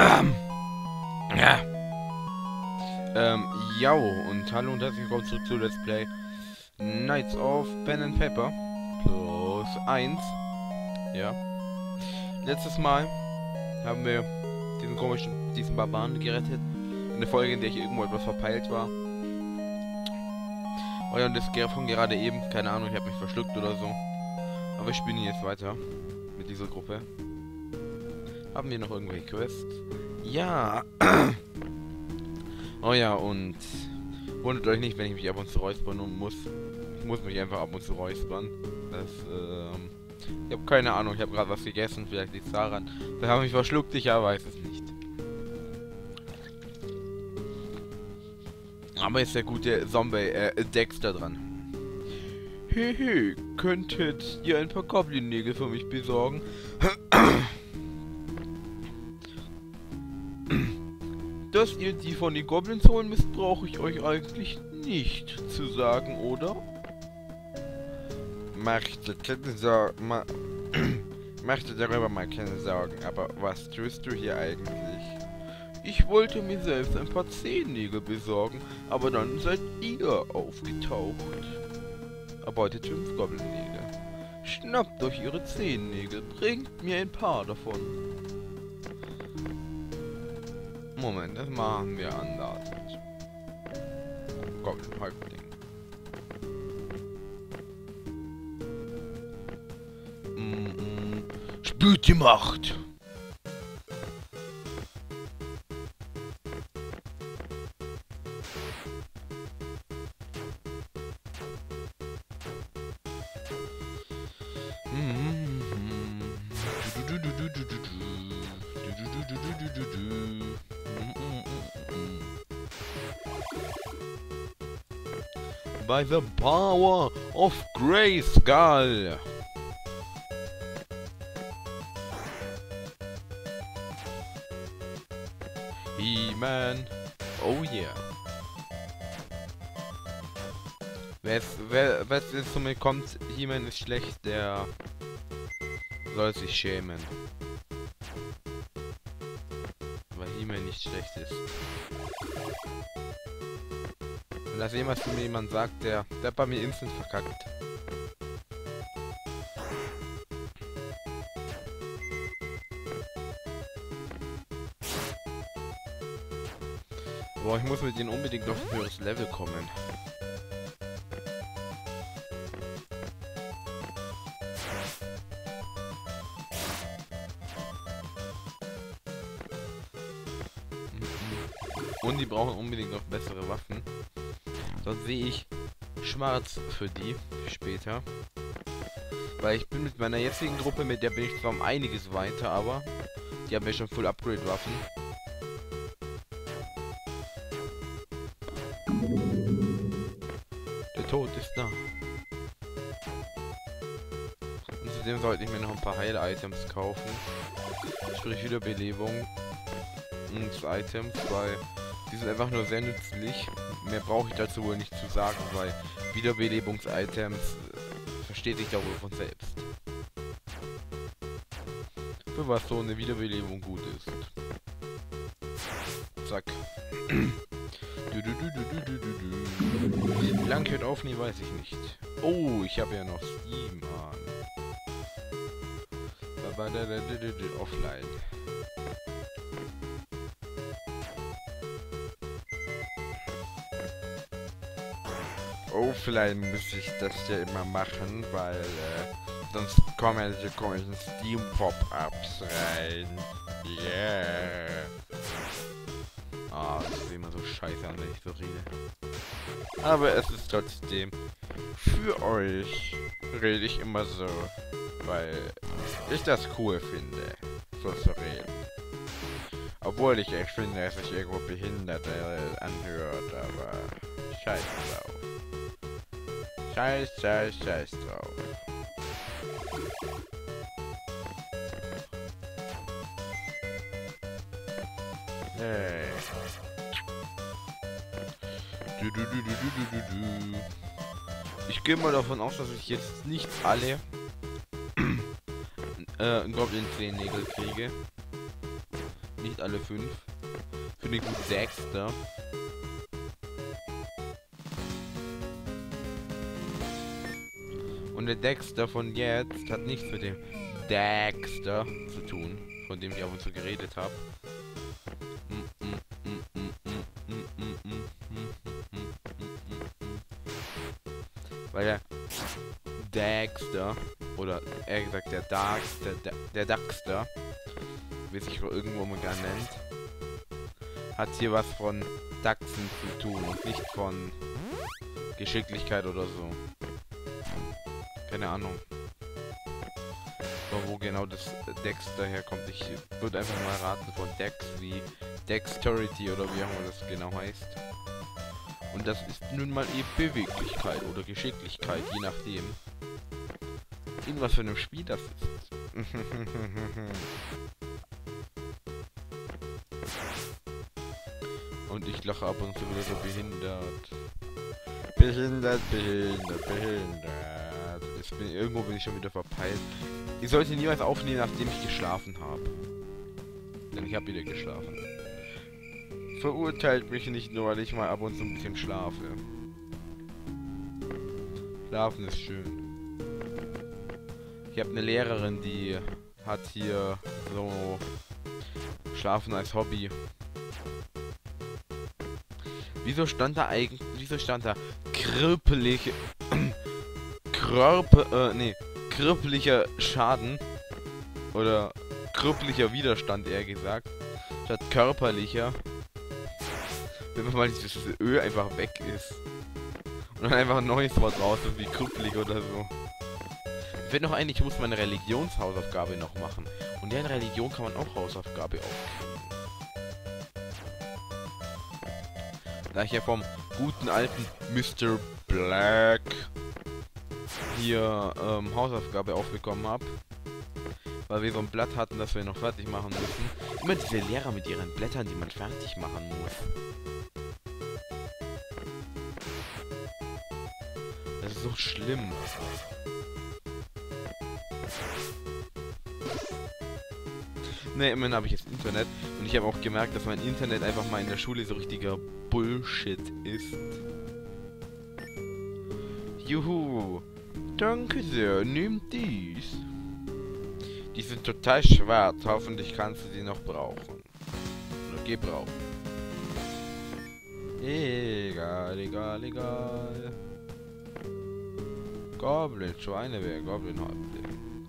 Ähm. Ja. Ähm, ja, und hallo und herzlich willkommen zurück zu Let's Play Knights of Pen and Paper plus 1. Ja. Letztes Mal haben wir diesen komischen, diesen Barbaren gerettet. In der Folge, in der ich irgendwo etwas verpeilt war. Oh ja, und das von gerade eben, keine Ahnung, ich habe mich verschluckt oder so. Aber wir spielen jetzt weiter mit dieser Gruppe. Haben wir noch irgendwelche Quests? Ja. oh ja, und wundert euch nicht, wenn ich mich ab und zu räuspern muss. Ich muss mich einfach ab und zu räuspern. Das, ähm, ich habe keine Ahnung, ich habe gerade was gegessen, vielleicht liegt es daran. Da habe ich mich verschluckt, ich ja, weiß es nicht. Aber ist der gute Zombie, äh, Dexter dran. Hehe, könntet ihr ein paar Goblin-Nägel für mich besorgen? Dass ihr die von den Goblins holen müsst, brauche ich euch eigentlich nicht zu sagen, oder? Möchte keine Sorgen, ma möchte darüber mal keine Sorgen, aber was tust du hier eigentlich? Ich wollte mir selbst ein paar Zehennägel besorgen, aber dann seid ihr aufgetaucht. Erbeutet fünf Goblin-Nägel. Schnappt euch ihre Zehennägel, bringt mir ein paar davon. Moment, das machen wir anders. Goblin-Häuptling. Mm -mm. Spürt die Macht! By the power of Grayskull! He-Man! Oh yeah! Wer es, wer, jetzt zu mir kommt, He-Man ist schlecht, der soll sich schämen. Weil He-Man nicht schlecht ist. Wenn das jemals zu mir jemand sagt, der, der bei mir instant verkackt. Boah, ich muss mit denen unbedingt auf ein höheres Level kommen. Und die brauchen unbedingt noch bessere Waffen. Sonst sehe ich schwarz für die später. Weil ich bin mit meiner jetzigen Gruppe, mit der bin ich zwar um einiges weiter, aber die haben ja schon Full Upgrade Waffen. Der Tod ist da. Und zudem sollte ich mir noch ein paar Heil-Items kaufen. Sprich Wiederbelebung und Items, weil die sind einfach nur sehr nützlich. Mehr brauche ich dazu wohl nicht zu sagen, weil Wiederbelebungs-Items äh, versteht sich da wohl von selbst. Für was so eine Wiederbelebung gut ist. Zack. Wie lange ich aufnehmen, weiß ich nicht. Oh, ich habe ja noch Steam an. Offline. Offline muss ich das ja immer machen, weil äh, sonst kommen diese komischen Steam-Pop-Ups rein. Yeah. Ah, oh, das sieht immer so scheiße an, wenn ich so rede. Aber es ist trotzdem für euch rede ich immer so, weil ich das cool finde, so zu reden. Obwohl ich echt finde, dass sich irgendwo behindert anhört, aber scheiße drauf. Scheiß, scheiß, scheiß drauf. Hey. Du, du, du, ich gehe mal davon aus, dass ich jetzt nicht alle äh, Goblin Nägel kriege. Nicht alle fünf. Finde ich gut Dexter. Und der Dexter von jetzt hat nichts mit dem Dexter zu tun, von dem ich ab und zu geredet habe. Weil der Dexter, oder eher gesagt der Darkster, der, der Daxter, wie sich irgendwo mal gerne nennt, hat hier was von Dachsen zu tun und nicht von Geschicklichkeit oder so. Keine Ahnung. Aber wo genau das Dex daherkommt. Ich würde einfach mal raten von Dex wie Dexterity oder wie auch immer das genau heißt. Und das ist nun mal eben Beweglichkeit oder Geschicklichkeit, je nachdem. In was für einem Spiel das ist. und ich lache ab und zu wieder so behindert. Behindert, behindert, behindert. Bin, irgendwo bin ich schon wieder verpeilt. Ich sollte niemals aufnehmen, nachdem ich geschlafen habe. Denn ich habe wieder geschlafen. Verurteilt mich nicht nur, weil ich mal ab und zu ein bisschen schlafe. Schlafen ist schön. Ich habe eine Lehrerin, die hat hier so Schlafen als Hobby. Wieso stand da eigentlich, wieso stand da krüppelige, Körper, äh, nee, krüppeliger Schaden oder krüppeliger Widerstand, eher gesagt, statt körperlicher, wenn man mal dieses Ö einfach weg ist und dann einfach ein neues Wort raus wie krüppelig oder so. Wenn noch eigentlich, ich muss meine Religionshausaufgabe noch machen. Und ja, in Religion kann man auch Hausaufgabe aufkriegen. Da ich ja vom guten alten Mr. Black hier ähm, Hausaufgabe aufbekommen habe, weil wir so ein Blatt hatten, das wir noch fertig machen müssen. Immer diese Lehrer mit ihren Blättern, die man fertig machen muss. Das ist so schlimm. Ne, immerhin habe ich jetzt Internet und ich habe auch gemerkt, dass mein Internet einfach mal in der Schule so richtiger Bullshit ist. Juhu. Danke sehr, nimm dies. Die sind total schwarz, hoffentlich kannst du sie noch brauchen. Oder gebrauchen. Egal, egal, egal. Goblin, Schweinewehr, Goblin Häuptling.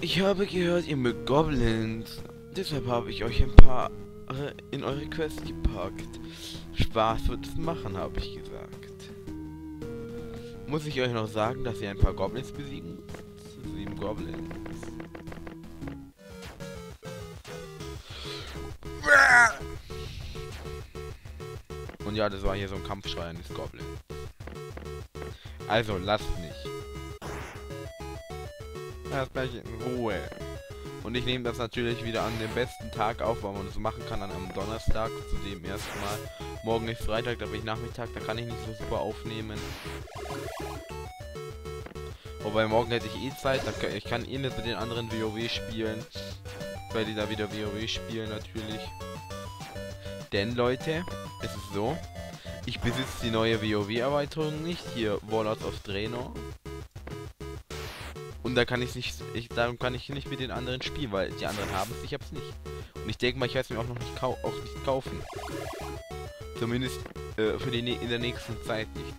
Ich habe gehört, ihr mögt Goblins. Deshalb habe ich euch ein paar äh, in eure Quest gepackt. Spaß wird es machen, habe ich gesagt. Muss ich euch noch sagen, dass ihr ein paar Goblins besiegen? Sieben Goblins. Und ja, das war hier so ein Kampfschrei eines Goblins. Also, lasst mich. Lasst mich in Ruhe. Und ich nehme das natürlich wieder an dem besten Tag auf, weil man das machen kann an einem Donnerstag, zu dem ersten Mal. Morgen ist Freitag, da bin ich Nachmittag, da kann ich nicht so super aufnehmen. Wobei morgen hätte ich eh Zeit, da, ich kann eh nicht mit den anderen WoW spielen. Weil die da wieder WoW spielen natürlich. Denn Leute, es ist so, ich besitze die neue WoW-Erweiterung nicht, hier Warlords of Draenor. Und da kann ich nicht, ich, darum kann ich nicht mit den anderen spielen, weil die anderen haben es, ich hab's nicht. Und ich denke mal, ich werde es mir auch noch nicht, auch nicht kaufen. Zumindest äh, für die in der nächsten Zeit nicht.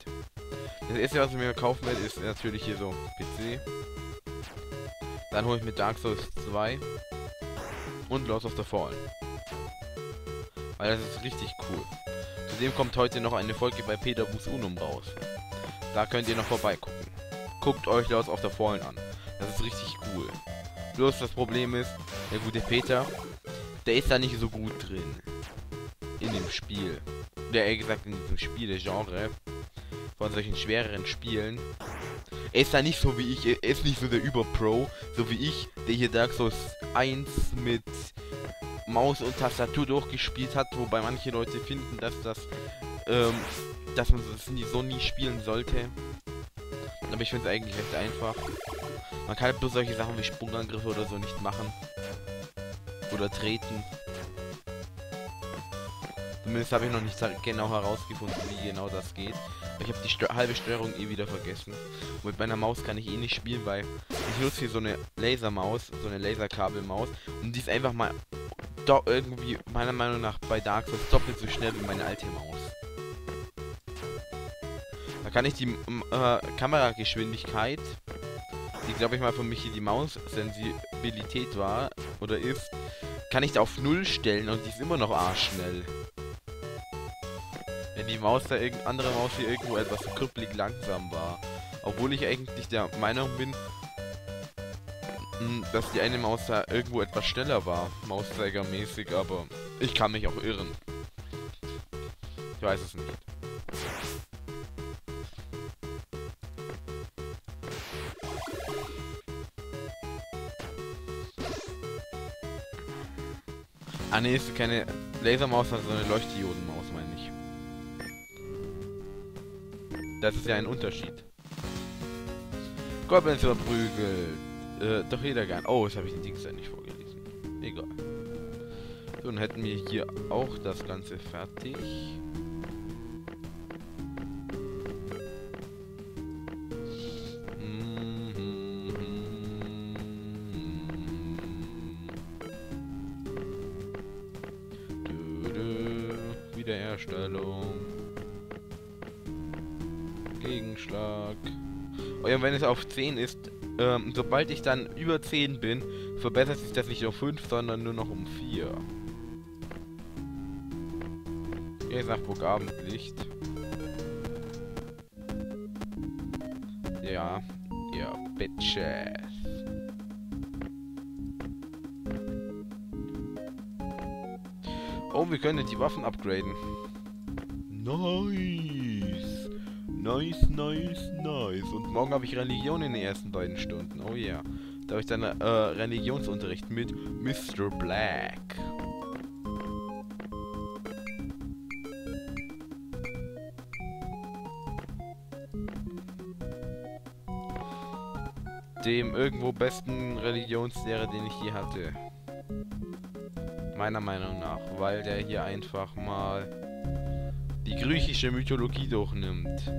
Das erste, was ich mir kaufen werde, ist natürlich hier so PC. Dann hole ich mir Dark Souls 2 und Lost of the Fallen. Weil das ist richtig cool. Zudem kommt heute noch eine Folge bei Peter Bus Unum raus. Da könnt ihr noch vorbeigucken. Guckt euch Lost of the Fallen an. Das ist richtig cool. Bloß das Problem ist, der gute Peter, der ist da nicht so gut drin. In dem Spiel. Der eher gesagt in diesem Spiele-Genre. Von solchen schwereren Spielen. Er ist da nicht so wie ich, er ist nicht so der Überpro, so wie ich, der hier Dark Souls 1 mit Maus und Tastatur durchgespielt hat, wobei manche Leute finden, dass das, ähm, dass man das so nie spielen sollte. Aber ich finde es eigentlich recht einfach. Man kann halt bloß solche Sachen wie Sprungangriffe oder so nicht machen. Oder treten. Zumindest habe ich noch nicht genau herausgefunden, wie genau das geht. Ich habe die Steu halbe Steuerung eh wieder vergessen. Und mit meiner Maus kann ich eh nicht spielen, weil ich nutze hier so eine Lasermaus, so eine Laserkabelmaus. Und die ist einfach mal doch irgendwie, meiner Meinung nach, bei Dark Souls doppelt so schnell wie meine alte Maus. Da kann ich die äh, Kamerageschwindigkeit, die glaube ich mal für mich hier die Maus-Sensibilität war, oder ist, kann ich da auf Null stellen und die ist immer noch arschschnell. Die Maus da irgendeine andere Maus hier irgendwo etwas krüppelig langsam war. Obwohl ich eigentlich der Meinung bin, hm, dass die eine Maus da irgendwo etwas schneller war, Mauszeigermäßig, aber ich kann mich auch irren. Ich weiß es nicht. Ah ne, ist keine Lasermaus, sondern so eine Leuchtdiodenmaus, Das ist ja ein Unterschied. Goblins verprügelt. Äh, doch jeder gern. Oh, jetzt habe ich den Dings ja nicht vorgelesen. Egal. So, dann hätten wir hier auch das Ganze fertig. Auf 10 ist, ähm, sobald ich dann über 10 bin, verbessert sich das nicht auf 5, sondern nur noch um 4. Jetzt nach Burg Abendlicht. Ja, ja, Bitches. Oh, wir können die Waffen upgraden. Nice. Nice, nice, nice. Und morgen habe ich Religion in den ersten beiden Stunden. Oh ja. Yeah. Da habe ich dann äh, Religionsunterricht mit Mr. Black. Dem irgendwo besten Religionslehrer, den ich je hatte. Meiner Meinung nach. Weil der hier einfach mal die griechische Mythologie durchnimmt.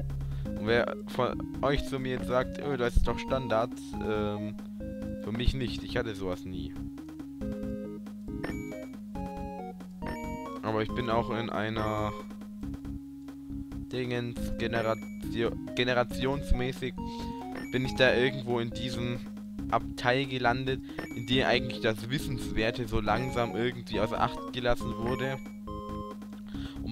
Und wer von euch zu mir jetzt sagt, oh, das ist doch Standard, ähm, für mich nicht. Ich hatte sowas nie. Aber ich bin auch in einer Dingens Generation generationsmäßig bin ich da irgendwo in diesem Abteil gelandet, in dem eigentlich das Wissenswerte so langsam irgendwie außer Acht gelassen wurde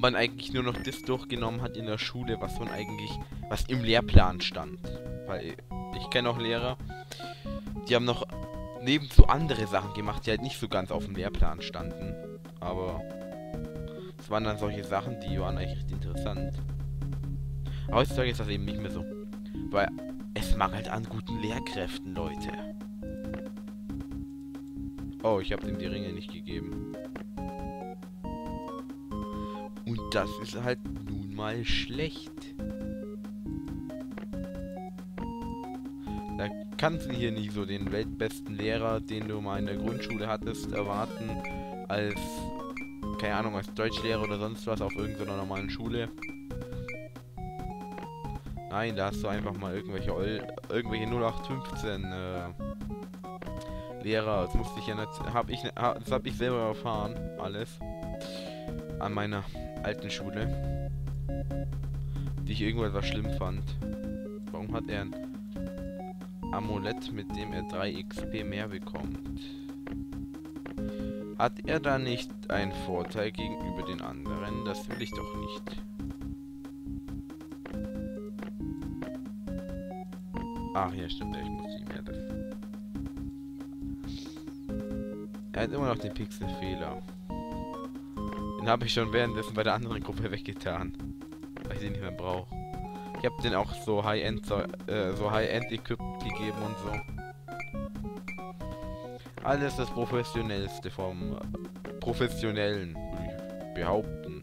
man eigentlich nur noch das durchgenommen hat in der Schule, was man eigentlich, was im Lehrplan stand. Weil ich kenne auch Lehrer, die haben noch nebenzu andere Sachen gemacht, die halt nicht so ganz auf dem Lehrplan standen. Aber es waren dann solche Sachen, die waren eigentlich recht interessant. Aber heutzutage ist das eben nicht mehr so. Weil es mangelt an guten Lehrkräften, Leute. Oh, ich habe ihm die Ringe nicht gegeben. Das ist halt nun mal schlecht. Da kannst du hier nicht so den weltbesten Lehrer, den du mal in der Grundschule hattest, erwarten, als, keine Ahnung, als Deutschlehrer oder sonst was auf irgendeiner normalen Schule. Nein, da hast du einfach mal irgendwelche irgendwelche 0815 äh, Lehrer. Das musste ich ja nicht, hab ich, das habe ich selber erfahren, alles an meiner alten Schule, die ich irgendwo etwas schlimm fand. Warum hat er ein Amulett, mit dem er 3 XP mehr bekommt? Hat er da nicht einen Vorteil gegenüber den anderen? Das will ich doch nicht. Ach ja, stimmt, ich muss die Erde. Er hat immer noch den Pixelfehler. Den habe ich schon währenddessen bei der anderen Gruppe weggetan. Weil ich den nicht mehr brauche. Ich habe den auch so High-End äh, so High-End-Equipment gegeben und so. Alles das Professionellste vom äh, Professionellen, würde ich behaupten.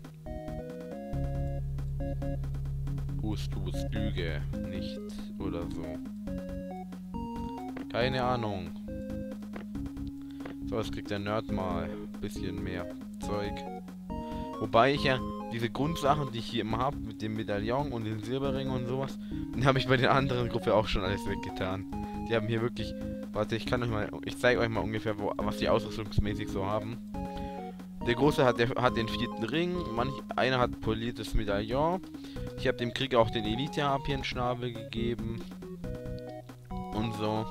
Hust, Hust, Lüge, nicht oder so. Keine Ahnung. So, jetzt kriegt der Nerd mal bisschen mehr Zeug. Wobei ich ja diese Grundsachen, die ich hier immer habe, mit dem Medaillon und den Silberring und sowas, die habe ich bei der anderen Gruppe auch schon alles weggetan. Die haben hier wirklich... Warte, ich kann euch mal... Ich zeige euch mal ungefähr, wo, was die ausrüstungsmäßig so haben. Der Große hat, der, hat den vierten Ring, manch, einer hat poliertes Medaillon. Ich habe dem Krieger auch den Elite-Harpien-Schnabel gegeben. Und so.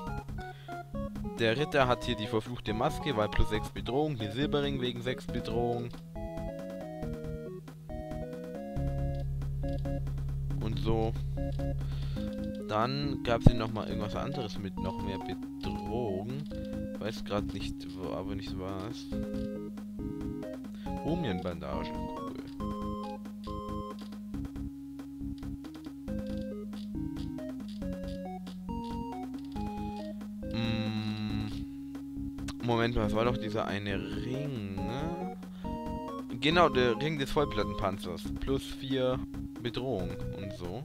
Der Ritter hat hier die verfluchte Maske, weil plus 6 Bedrohung. Den Silberring wegen 6 Bedrohung. Und so. Dann gab es hier nochmal irgendwas anderes mit noch mehr Bedrohung. Weiß gerade nicht, wo, aber nicht was. Mumienbandage. Cool. Mm. Moment, was war doch dieser eine Ring, ne? Genau, der Ring des Vollplattenpanzers. Plus 4 Bedrohung und so.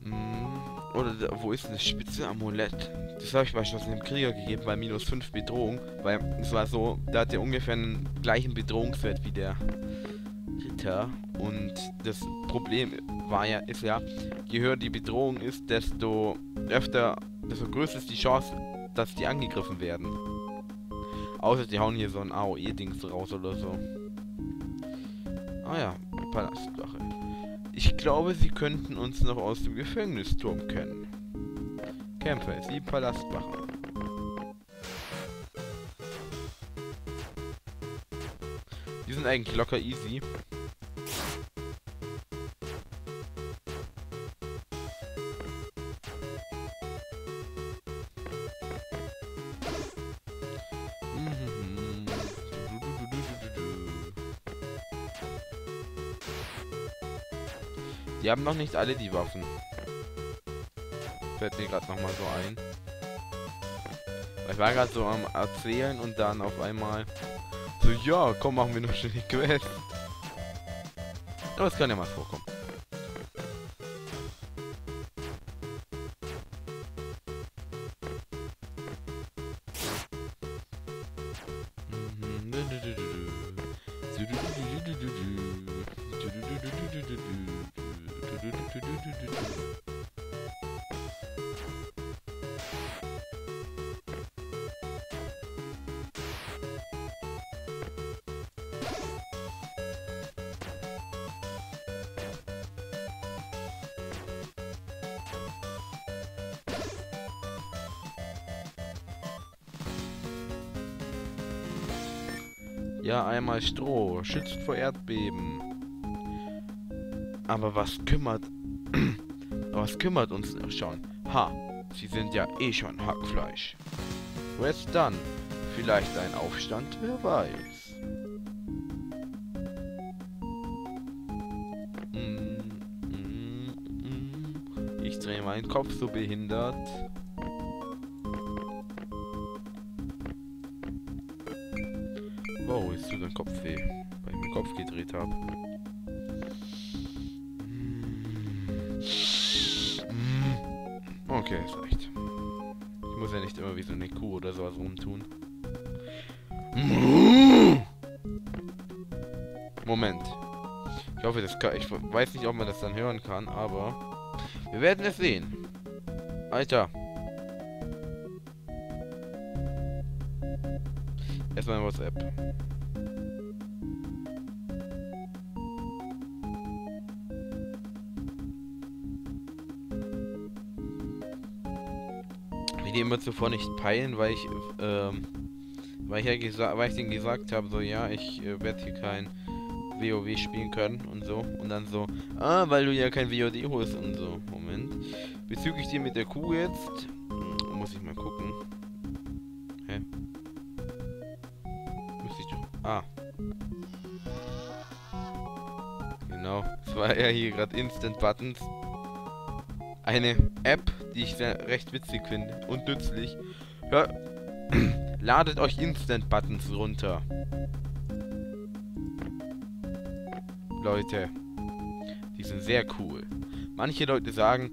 Mm. Oder wo ist das spitze Amulett? Das habe ich beispielsweise dem Krieger gegeben bei minus 5 Bedrohung, weil es war so, da hat er ungefähr einen gleichen Bedrohungswert wie der Ritter. Und das Problem war ja, ist ja, je höher die Bedrohung ist, desto öfter, desto größer ist die Chance, dass die angegriffen werden. Außer die hauen hier so ein AOE-Dings raus oder so. Ah ja, Palastwache. Ich glaube, sie könnten uns noch aus dem Gefängnisturm kennen. Kämpfe, sieben Palastwachen. Die sind eigentlich locker easy. Haben noch nicht alle die Waffen. Fällt mir gerade noch mal so ein. Ich war gerade so am Erzählen und dann auf einmal so, ja, komm, machen wir noch schnell die Quest. Aber es kann ja mal vorkommen. Ja, einmal Stroh. Schützt vor Erdbeben. Aber was kümmert... was kümmert uns schon? Ha, sie sind ja eh schon Hackfleisch. Was dann? Vielleicht ein Aufstand? Wer weiß. Mm, mm, mm. Ich drehe meinen Kopf so behindert. Wow, jetzt tut dein Kopf weh, weil ich meinen Kopf gedreht habe. Okay, es reicht. Ich muss ja nicht immer wie so eine Kuh oder sowas rumtun. Moment. Ich hoffe, das kann. Ich weiß nicht, ob man das dann hören kann, aber wir werden es sehen. Alter. Erstmal WhatsApp. Immer zuvor nicht peilen, weil ich, ähm, weil ich ja gesagt, weil ich denen gesagt habe, so ja, ich äh, werde hier kein WoW spielen können und so. Und dann so, ah, weil du ja kein WoD holst und so. Moment. Bezüglich dir mit der Kuh jetzt, hm, muss ich mal gucken. Hä? Müsste ich doch. Ah. Genau. Es war ja hier gerade Instant Buttons. Eine App, die ich sehr recht witzig finde und nützlich. Hör Ladet euch Instant Buttons runter. Leute. Die sind sehr cool. Manche Leute sagen,